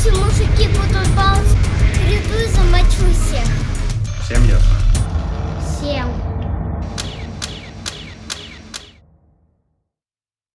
Все мужики будут баловаться.